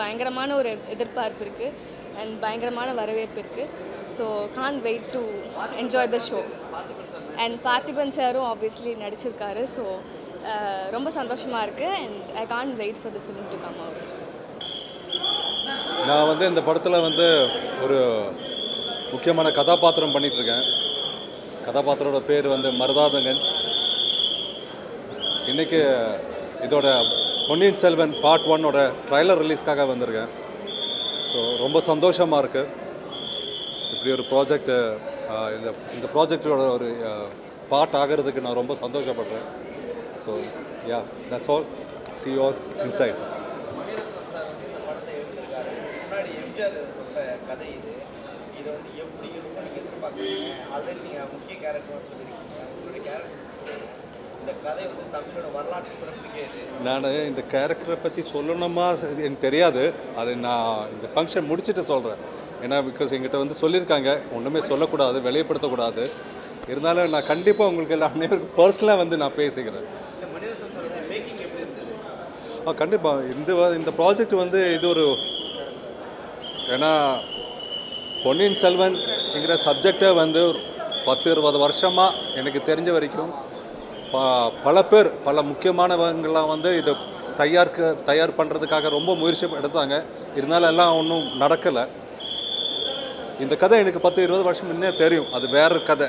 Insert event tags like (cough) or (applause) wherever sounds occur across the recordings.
பயங்கரமான ஒரு எதிர்பார்ப்பு இருக்குது அண்ட் பயங்கரமான வரவேற்பு இருக்குது so can wait to enjoy the show and Parthiban சாரும் ஆப்வியஸ்லி நடிச்சிருக்காரு. ஸோ ரொம்ப சந்தோஷமாக இருக்குது and I can wait for the film to come out நான் வந்து இந்த படத்தில் வந்து ஒரு முக்கியமான கதாபாத்திரம் பண்ணிகிட்ருக்கேன் கதாபாத்திரோட பேர் வந்து மருதாதங்கன். இன்றைக்கி இதோட பொன்னியின் செல்வன் பார்ட் ஒன்னோட ட்ரைலர் ரிலீஸ்க்காக வந்திருக்கேன். ஸோ ரொம்ப சந்தோஷமாக இருக்குது இப்படி ஒரு ப்ராஜெக்ட் இந்த இந்த ப்ராஜெக்டோட ஒரு பார்ட் ஆகிறதுக்கு நான் ரொம்ப சந்தோஷப்படுறேன். So yeah that's all see your inside இது. வந்து எப்படி இருக்கும் நீங்கள் எதிர்பார்க்குறீங்க? ஆல்ரெடி நீங்கள் முக்கிய கேரக்டர் சொல்லியிருக்கீங்க உங்களுடைய கேரக்டர் இந்த கதை வந்து தமிழோட வரலாற்று சிறப்புக்கே இது நான் இந்த கேரக்டரை பற்றி சொல்லணுமா? எனக்கு தெரியாது. அது நான் இந்த ஃபங்க்ஷன் முடிச்சுட்டு சொல்கிறேன் ஏன்னா பிகாஸ் எங்கிட்ட வந்து சொல்லியிருக்காங்க. ஒன்றுமே சொல்லக்கூடாது வெளிப்படுத்தக்கூடாது. இருந்தாலும் நான் கண்டிப்பாக உங்களுக்கு எல்லா அனைவருக்கும் பர்சனலாக வந்து நான் பேசிக்கிறேன். ஆ கண்டிப்பாக இந்த இந்த ப்ராஜெக்ட் வந்து இது ஒரு ஏன்னா பொன்னியின் செல்வன்ங்கிற சப்ஜெக்டை வந்து பத்து இருபது வருஷமாக எனக்கு தெரிஞ்ச வரைக்கும் ப பல பேர் பல முக்கியமானவங்கள்லாம் வந்து இதை தயார்க்க தயார் பண்ணுறதுக்காக ரொம்ப முயற்சி எடுத்தாங்க. இருந்தாலும் எல்லாம் ஒன்றும் நடக்கலை. இந்த கதை எனக்கு பத்து இருபது வருஷம் முன்னே தெரியும். அது வேற கதை.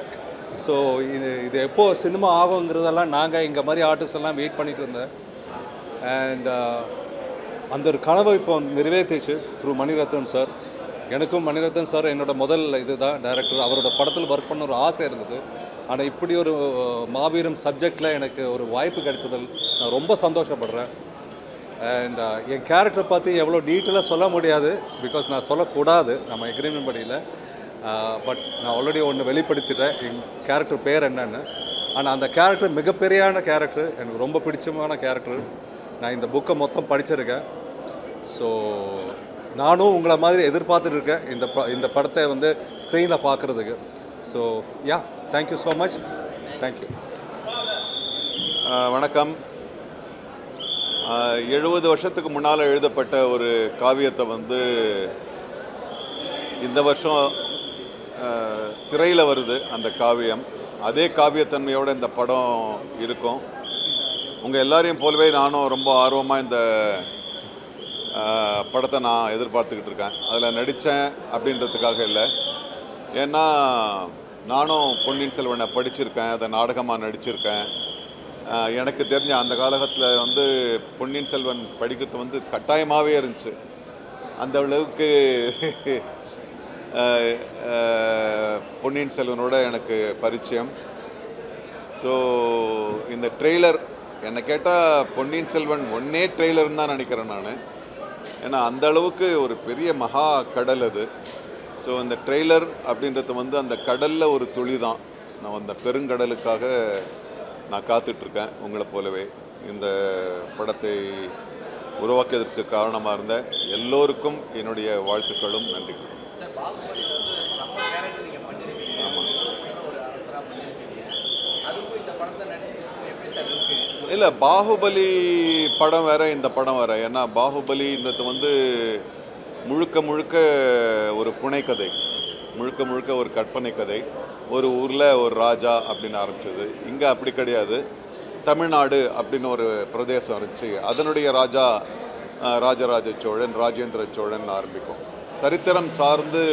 ஸோ இது இது எப்போ சினிமா ஆகுங்கிறதெல்லாம் நாங்கள் இங்கே மாதிரி ஆர்டிஸ்ட் எல்லாம் வெயிட் பண்ணிட்டு இருந்தேன். அண்ட் uh, அந்த ஒரு கனவை இப்போ நிறைவேற்றிச்சு த்ரூ மணிரத்னம் சார் எனக்கும் மணிரத்னம் சார் என்னோட முதல் இதுதான் டைரக்டர் அவரோட படத்தில் ஒர்க் பண்ண ஒரு ஆசை இருந்தது. ஆனால் இப்படி ஒரு மாபெரும் சப்ஜெக்டில் எனக்கு ஒரு வாய்ப்பு கிடைச்சதில் நான் ரொம்ப சந்தோஷப்படுறேன். அண்ட் என் கேரக்டரை பற்றி எவ்வளோ டீட்டெயிலாக சொல்ல முடியாது பிகாஸ் நான் சொல்லக்கூடாது நம்ம எக்ரிமெண்ட் படியில். பட் நான் ஆல்ரெடி ஒன்று வெளிப்படுத்திட்டேன் என் கேரக்டர் பேர் என்னன்னு. ஆனால் அந்த கேரக்டர் மிகப்பெரியான கேரக்டர் எனக்கு ரொம்ப பிடிச்சமான கேரக்டர் நான் இந்த புக்கை மொத்தம் படிச்சிருக்கேன். ஸோ நானும் உங்களை மாதிரி எதிர்பார்த்துட்டு இருக்கேன் இந்த ப இந்த படத்தை வந்து ஸ்க்ரீனில் பார்க்குறதுக்கு so yeah thank you so much thank you you வணக்கம். எழுபது வருஷத்துக்கு முன்னால் எழுதப்பட்ட ஒரு காவியத்தை வந்து இந்த வருஷம் திரையில் வருது அந்த காவியம். அதே காவியத்தன்மையோடு இந்த படம் இருக்கும். உங்கள் எல்லாரையும் போலவே நானும் ரொம்ப ஆர்வமாக இந்த படத்தை நான் எதிர்பார்த்துக்கிட்டு இருக்கேன். அதில் நடித்தேன் அப்படின்றதுக்காக இல்லை. ஏன்னா நானும் பொன்னியின் செல்வனை படிச்சிருக்கேன் அதை நாடகமாக நடிச்சிருக்கேன். எனக்கு தெரிஞ்ச அந்த காலகட்டத்தில் வந்து பொன்னியின் செல்வன் படிக்கிறது வந்து கட்டாயமாகவே இருந்துச்சு. அந்த அளவுக்கு பொன்னியின் செல்வனோட எனக்கு பரிச்சயம். ஸோ இந்த ட்ரெய்லர் என்னை கேட்டால் பொன்னியின் செல்வன் ஒன்னே ட்ரெய்லர்னு தான் நினைக்கிறேன் நான். ஏன்னா அந்த அளவுக்கு ஒரு பெரிய மகா கடல் அது. ஸோ அந்த ட்ரெய்லர் அப்படின்றது வந்து அந்த கடலில் ஒரு துளி தான் நான் அந்த பெருங்கடலுக்காக நான் காத்துட்ருக்கேன் உங்களை போலவே. இந்த படத்தை உருவாக்கியதற்கு காரணமாக இருந்த எல்லோருக்கும் என்னுடைய வாழ்த்துக்களும் பாகுபலி இருக்கு? இல்லை பாகுபலி படம் வேற இந்த படம் வேற. ஏன்னா பாகுபலின்றது வந்து முழுக்க முழுக்க ஒரு புனைக்கதை முழுக்க முழுக்க ஒரு கற்பனை கதை ஒரு ஊரில் ஒரு ராஜா அப்படின்னு ஆரம்பிச்சது. இங்கே அப்படி கிடையாது. தமிழ்நாடு அப்படின்னு ஒரு பிரதேசம் இருந்துச்சு. அதனுடைய ராஜா ராஜராஜ சோழன் ராஜேந்திர சோழன் ஆரம்பிக்கும். சரித்திரம் சார்ந்து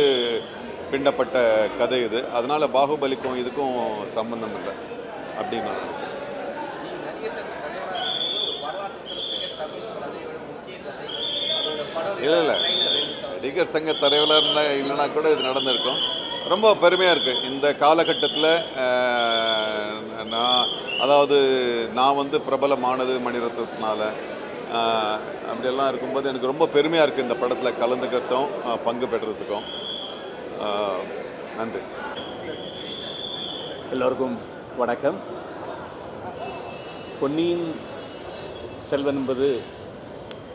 பின்னப்பட்ட கதை இது. அதனால் பாகுபலிக்கும் இதுக்கும் சம்பந்தம் இல்லை அப்படின்னு நான் நினைக்கிறேன். இல்லை இல்லை. நடிகர் சங்க தலைவர்ல இல்லைனா கூட இது நடந்திருக்கும். ரொம்ப பெருமையாக இருக்குது இந்த காலகட்டத்தில் நான் அதாவது நான் வந்து பிரபலமானது மணிரத்னத்தினால அப்படியெல்லாம் இருக்கும்போது எனக்கு ரொம்ப பெருமையாக இருக்குது இந்த படத்தில் கலந்துக்கிறதும் பங்கு பெற்றதுக்கும். நன்றி. எல்லோருக்கும் வணக்கம். பொன்னியின் செல்வன் என்பது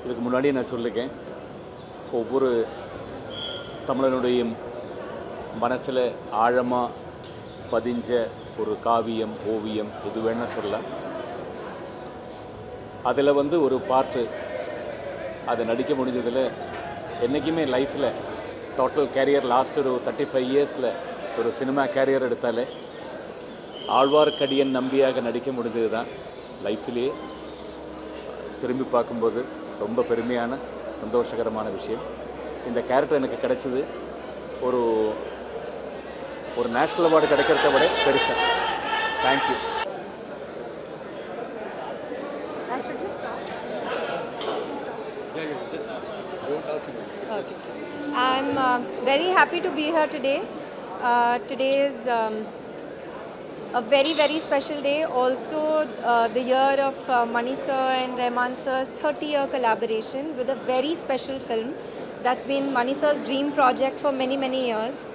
இதுக்கு முன்னாடியே நான் சொல்லியிருக்கேன் ஒவ்வொரு தமிழனுடையும் மனசில் ஆழமாக பதிஞ்ச ஒரு காவியம் ஓவியம் எது வேணால் சொல்லலாம். அதில் வந்து ஒரு பாட்டு அதை நடிக்க முடிஞ்சதில் என்றைக்குமே லைஃப்பில் டோட்டல் கேரியர் லாஸ்ட் ஒரு தேர்ட்டி ஃபைவ் இயர்ஸில் ஒரு சினிமா கேரியர் எடுத்தாலே ஆழ்வார்க்கடியன் நம்பியாக நடிக்க முடிஞ்சது தான் லைஃப்பிலேயே திரும்பி பார்க்கும்போது ரொம்ப பெருமையான சந்தோஷகரமான விஷயம். இந்த கேரக்டர் எனக்கு கிடைச்சது ஒரு ஒரு நேஷ்னல் அவார்டு கிடைக்கிறத விட பெருசாக thank you Okay. I'm uh, very happy to be here today. Uh, today is um, a very, very special day. Also, uh, the year of uh, Mani sir and Rahman sir's 30 year collaboration with a very special film that's been Mani sir's dream project for many, many years.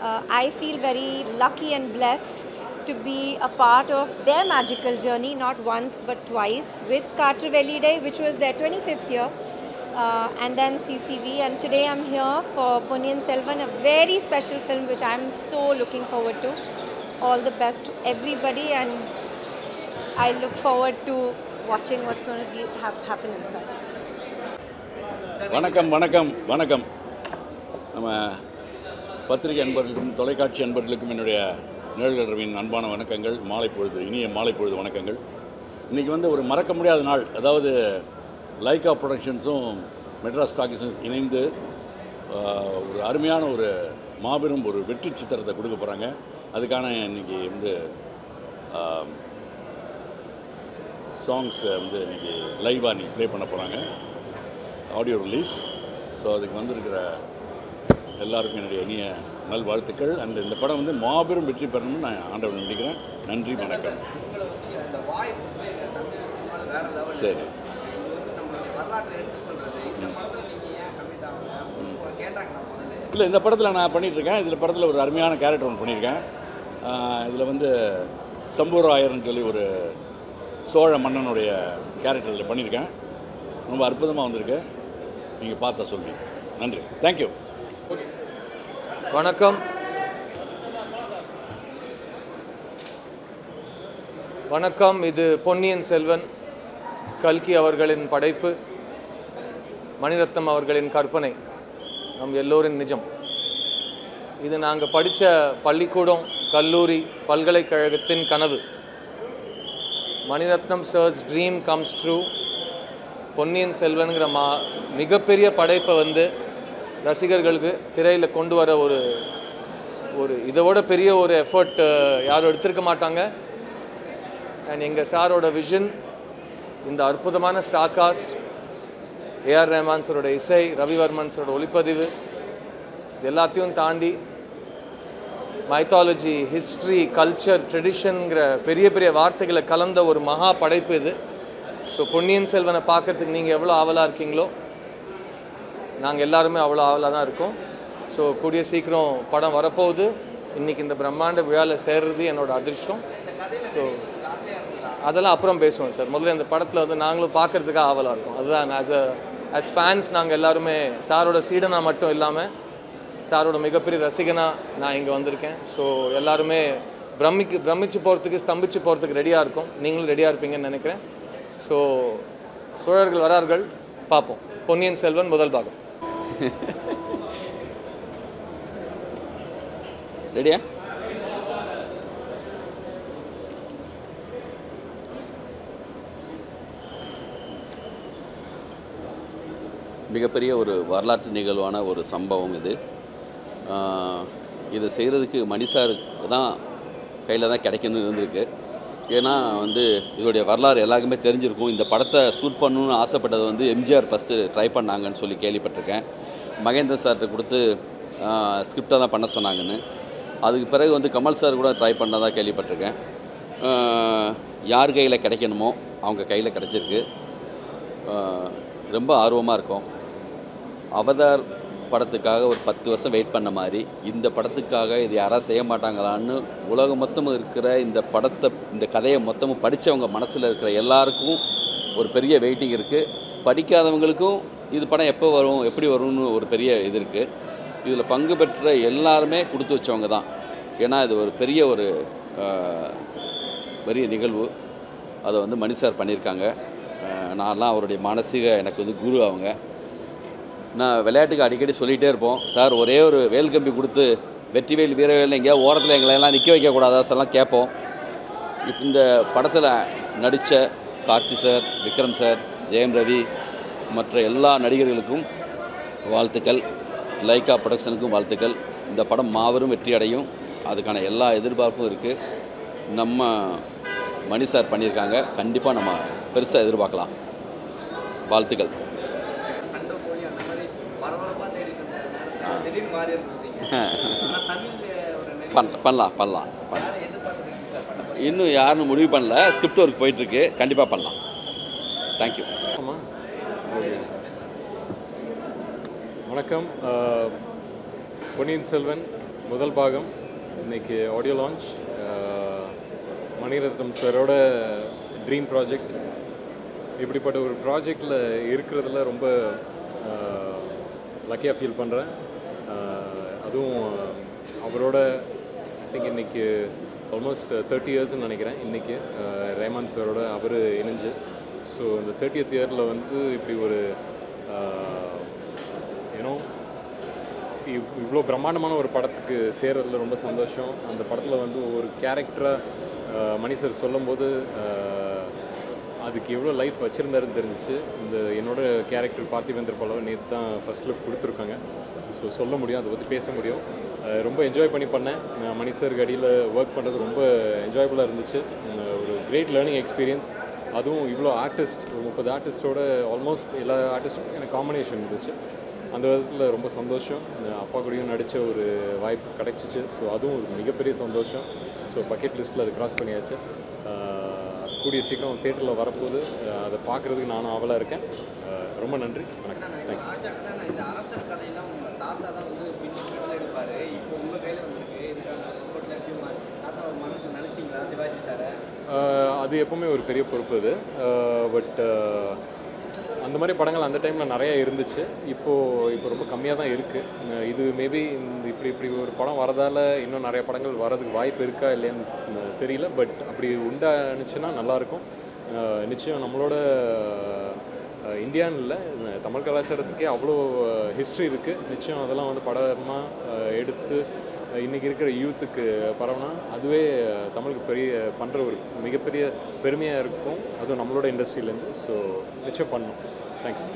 Uh, I feel very lucky and blessed to be a part of their magical journey, not once but twice, with Cartravelli Day, which was their 25th year uh, and then CCV. And today I'm here for Ponniyin Selvan, a very special film which I'm so looking forward to. All the best to everybody, and I look forward to watching what's going to be ha- happen inside. வணக்கம் வணக்கம் வணக்கம். நம்ம பத்திரிகை அன்பர்களுக்கும் தொலைக்காட்சி அன்பர்களுக்கும் என்னுடைய நிழல்களவின் அன்பான வணக்கங்கள் மாலை பொழுது இனிய மாலை பொழுது வணக்கங்கள். இன்றைக்கி வந்து ஒரு மறக்க முடியாத நாள். அதாவது லைகா ப்ரொடக்ஷன்ஸும் மெட்ராஸ் டாக்கிஸும் இணைந்து ஒரு அருமையான ஒரு மாபெரும் ஒரு வெற்றி சித்திரத்தை கொடுக்க போகிறாங்க அதுக்கான இன்னைக்கு வந்து சாங்ஸை வந்து இன்றைக்கி லைவாக இன்றைக்கி ப்ளே பண்ண போகிறாங்க ஆடியோ ரிலீஸ் ஸோ அதுக்கு வந்திருக்கிற எல்லாருக்கும் என்னுடைய இனிய நல்வாழ்த்துக்கள். அண்ட் இந்த படம் வந்து மாபெரும் வெற்றி பெறணும்னு நான் ஆண்டவன் நினைக்கிறேன். நன்றி வணக்கம். சரி. இல்லை இந்த படத்தில் நான் பண்ணிகிட்ருக்கேன் இதில் படத்தில் ஒரு அருமையான கேரக்டர் ஒன்று பண்ணியிருக்கேன் இதில் வந்து சம்பூராயர்னு சொல்லி ஒரு சோழ மன்னனுடைய கேரக்டர் இதில் பண்ணியிருக்கேன். ரொம்ப அற்புதமாக வந்திருக்கு. நீங்கள் பார்த்தா சொல்லி. நன்றி. தேங்க்யூ வணக்கம். வணக்கம். இது பொன்னியின் செல்வன் கல்கி அவர்களின் படைப்பு மணிரத்னம் அவர்களின் கற்பனை. நம் எல்லோரின் நிஜம். இது நாங்கள் படித்த பள்ளிக்கூடம் கல்லூரி பல்கலைக்கழகத்தின் கனவு. Mani Ratnam sir's dream comes true பொன்னியின் செல்வனுங்கிற மா மிகப்பெரிய படைப்பை வந்து ரசிகர்களுக்கு திரையில் கொண்டு வர ஒரு ஒரு இதோட பெரிய ஒரு எஃபர்ட் யாரும் எடுத்திருக்க மாட்டாங்க. அண்ட் எங்கள் சாரோட விஷன் இந்த அற்புதமான star cast A R Rahman சரோட இசை ரவிவர்மன் சரோட ஒளிப்பதிவு இது எல்லாத்தையும் தாண்டி மைத்தாலஜி ஹிஸ்ட்ரி கல்ச்சர் ட்ரெடிஷனுங்கிற பெரிய பெரிய வார்த்தைகளை கலந்த ஒரு மகா படைப்பு இது. ஸோ பொன்னியின் செல்வனை பார்க்கறதுக்கு நீங்கள் எவ்வளோ ஆவலாக இருக்கீங்களோ நாங்கள் எல்லாருமே அவ்வளோ ஆவலாக தான் இருக்கோம். ஸோ கூடிய சீக்கிரம் படம் வரப்போகுது. இன்றைக்கி இந்த பிரம்மாண்ட விழாவில் சேர்றது என்னோட அதிர்ஷ்டம். ஸோ அதெல்லாம் அப்புறம் பேசுவோம் சார். முதல்ல இந்த படத்தில் வந்து நாங்களும் பார்க்கறதுக்காக ஆவலாக இருக்கும். அதுதான் ஆஸ் அ ஆஸ் ஃபேன்ஸ் நாங்கள் எல்லாருமே சாரோட சீடனாக மட்டும் இல்லாமல் சாரோட மிகப்பெரிய ரசிகனாக நான் இங்கே வந்திருக்கேன். ஸோ எல்லாருமே பிரமிக்கு பிரமிச்சு போகிறதுக்கு ஸ்தம்பிச்சு போகிறதுக்கு ரெடியாக இருக்கும். நீங்களும் ரெடியாக இருப்பீங்கன்னு நினைக்கிறேன். ஸோ சோழர்கள் வரார்கள். பார்ப்போம். பொன்னியின் செல்வன் முதல் பாகம். ரெடியா மிகப்பெரிய ஒரு வரலாற்று நிகழ்வான ஒரு சம்பவம் இது. இதை செய்கிறதுக்கு மணிசாருக்கு தான் கையில் தான் கிடைக்கணும்னு இருந்திருக்கு. ஏன்னா வந்து இதோடைய வரலாறு எல்லாருக்குமே தெரிஞ்சிருக்கும். இந்த படத்தை ஷூட் பண்ணணும்னு ஆசைப்பட்டது வந்து எம்ஜிஆர் ஃபஸ்ட்டு ட்ரை பண்ணாங்கன்னு சொல்லி கேள்விப்பட்டிருக்கேன். மகேந்திர சார்கிட்ட கொடுத்து ஸ்கிரிப்டெல்லாம் பண்ண சொன்னாங்கன்னு. அதுக்கு பிறகு வந்து கமல் சார் கூட ட்ரை பண்ணதாக கேள்விப்பட்டிருக்கேன். யார் கையில் கிடைக்கணுமோ அவங்க கையில் கிடச்சிருக்கு. ரொம்ப ஆர்வமாக இருக்கும். அவதார் படத்துக்காக ஒரு பத்து வருஷம் வெயிட் பண்ண மாதிரி. இந்த படத்துக்காக இது யாராவது செய்ய மாட்டாங்களான்னு உலகம் மொத்தம் இருக்கிற இந்த படத்தை இந்த கதையை மொத்தமும் படித்தவங்க மனசில் இருக்கிற எல்லாருக்கும் ஒரு பெரிய வெயிட்டிங் இருக்குது படிக்காதவங்களுக்கும் இது படம் எப்போ வரும் எப்படி வரும்னு ஒரு பெரிய இது இருக்குது இதில் பங்கு பெற்ற எல்லாருமே கொடுத்து வச்சவங்க தான். ஏன்னா இது ஒரு பெரிய ஒரு பெரிய நிகழ்வு. அதை வந்து மணி சார் பண்ணியிருக்காங்க. நான்லாம் அவருடைய மானசீக எனக்கு வந்து குரு அவங்க. நான் விளையாட்டுக்கு அடிக்கடி சொல்லிகிட்டே இருப்போம். சார் ஒரே ஒரு வேல் கம்பி கொடுத்து வெற்றிவேல் வீரவேல் எங்கேயா ஓரத்தில் எங்களை எல்லாம் நிற்க வைக்கக்கூடாதா எல்லாம் கேட்போம். இப்போ இந்த படத்தில் நடித்த கார்த்தி சார் விக்ரம் சார் ஜெயம் ரவி மற்ற எல்லா நடிகர்களுக்கும் வாழ்த்துக்கள். லைக்கா ப்ரொடக்ஷனுக்கும் வாழ்த்துக்கள். இந்த படம் மாபெரும் வெற்றி அடையும். அதுக்கான எல்லா எதிர்பார்ப்பும் இருக்குது நம்ம மணி சார் பண்ணியிருக்காங்க. கண்டிப்பாக நம்ம பெருசாக எதிர்பார்க்கலாம். வாழ்த்துக்கள். (laughs) பண்ண பண்ணலாம் பண்ணலாம் பண்ணலாம் யாரை எதிர்பார்க்குறீங்க சார் பண்ண போறீங்க? இன்னும் யாருன்னு முடிவு பண்ணல. ஸ்கிரிப்ட் ஒர்க் போயிட்டுருக்கு. கண்டிப்பாக பண்ணலாம். தேங்க்யூ ஆமாம் வணக்கம். பொன்னியின் செல்வன் முதல் பாகம். இன்னைக்கு ஆடியோ லான்ச் மணிரத்னம் சாரோட ட்ரீம் ப்ராஜெக்ட் இப்படிப்பட்ட ஒரு ப்ராஜெக்டில் இருக்கிறதுல ரொம்ப லக்கியாக ஃபீல் பண்ணுறேன் அதுவும் அவரோட திங்க் இன்றைக்கி ஆல்மோஸ்ட் தேர்ட்டி இயர்ஸ்னு நினைக்கிறேன் இன்றைக்கி ரேமான் சாரோட அவர் இணைஞ்சு. ஸோ இந்த தேர்ட்டியத் இயரில் வந்து இப்படி ஒரு ஏன்னோ இவ்வளோ பிரம்மாண்டமான ஒரு படத்துக்கு சேர்றதுல ரொம்ப சந்தோஷம். அந்த படத்தில் வந்து ஒரு கேரக்டராக மணி சார் சொல்லும்போது இதுக்கு எவ்வளோ லைஃப் வச்சுருந்தாருன்னு தெரிஞ்சிச்சு. இந்த என்னோட கேரக்டர் பார்த்திவேந்தர் பல்லவன் நேற்று தான் ஃபர்ஸ்ட் லுக் கொடுத்துருக்காங்க. ஸோ சொல்ல முடியும் அதை பற்றி பேச முடியும். ரொம்ப என்ஜாய் பண்ணி பண்ணேன். நான் அடியில் ஒர்க் பண்ணுறது ரொம்ப என்ஜாயபுளாக இருந்துச்சு. ஒரு கிரேட் லேர்னிங் எக்ஸ்பீரியன்ஸ் அதுவும் இவ்வளோ ஆர்டிஸ்ட் ஒரு முப்பது ஆர்டிஸ்ட்டோட ஆல்மோஸ்ட் எல்லா ஆர்டிஸ்ட்டும் எனக்கு காம்பினேஷன் இருந்துச்சு. அந்த விதத்தில் ரொம்ப சந்தோஷம். அப்பா கூடயும் நடித்த ஒரு வாய்ப்பு கிடச்சிச்சு. ஸோ அதுவும் ஒரு மிகப்பெரிய சந்தோஷம். ஸோ பக்கெட் லிஸ்ட்டில் அது கிராஸ் பண்ணியாச்சு. கூடிய சீக்கிரம் தேட்டரில் வரப்போகுது. அதை பார்க்குறதுக்கு நானும் ஆவலாக இருக்கேன். ரொம்ப நன்றி. வணக்கம். தேங்க்ஸ் அது எப்போவுமே ஒரு பெரிய பொறுப்பு அது. பட் இந்த மாதிரி படங்கள் அந்த டைமில் நிறையா இருந்துச்சு. இப்போது இப்போ ரொம்ப கம்மியாக தான் இருக்குது இது மேபி இந்த இப்படி இப்படி ஒரு படம் வரதால் இன்னும் நிறைய படங்கள் வரதுக்கு வாய்ப்பு இருக்கா இல்லையான்னு தெரியல. பட் அப்படி உண்டானுச்சுன்னா நல்லாயிருக்கும் நிச்சயம் நம்மளோட இந்தியான்னு இல்லை தமிழ் கலாச்சாரத்துக்கே அவ்வளோ ஹிஸ்ட்ரி இருக்குது நிச்சயம் அதெல்லாம் வந்து படமாக எடுத்து இன்றைக்கி இன்னைக்கு இருக்கிற யூத்துக்கு பரவனா அதுவே தமிழுக்கு பெரிய பண்ணுற ஒரு மிகப்பெரிய பெருமையாக இருக்கும். அதுவும் நம்மளோட இண்டஸ்ட்ரியிலேருந்து ஸோ நிச்சயம் பண்ணும் தேங்க்ஸ்